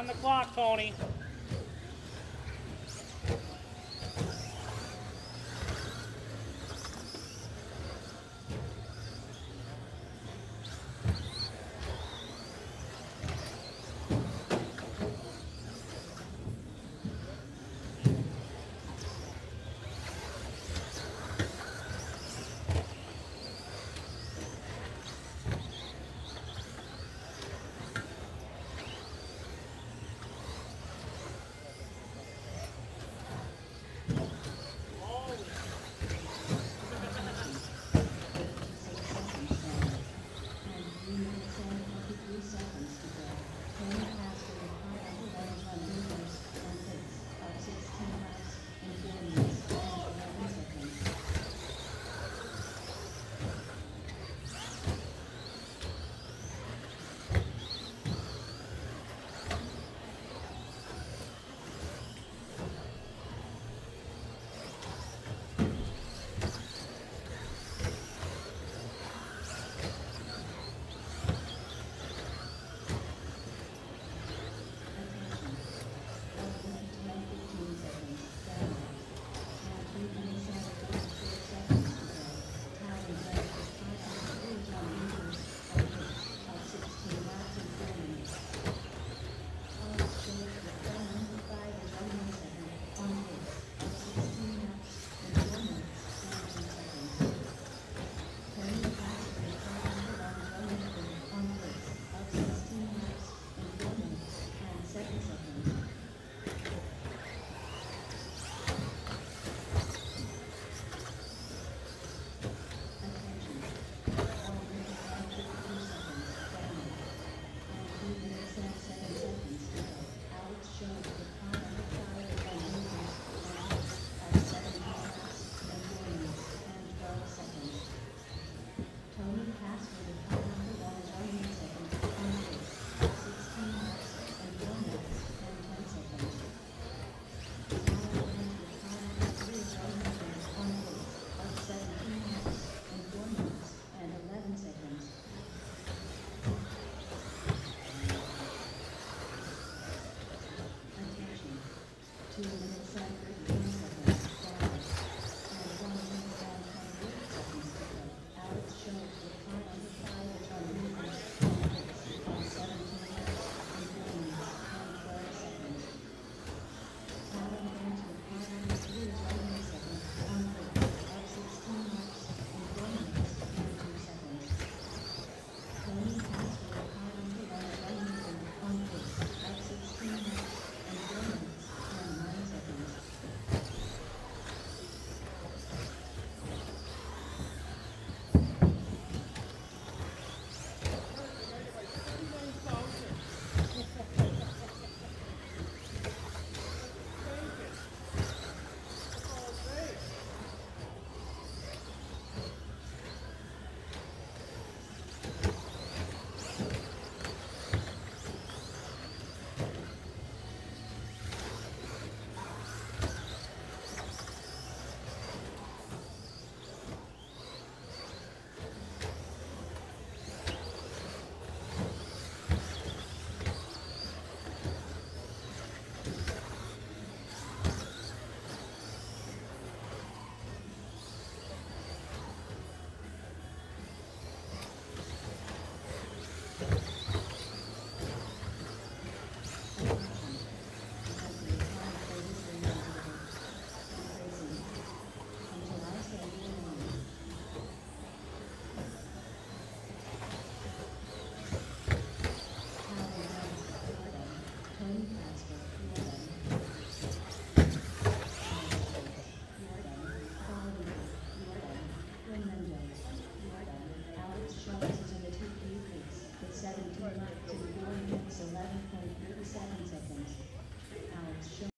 On the clock, Tony. two minutes after.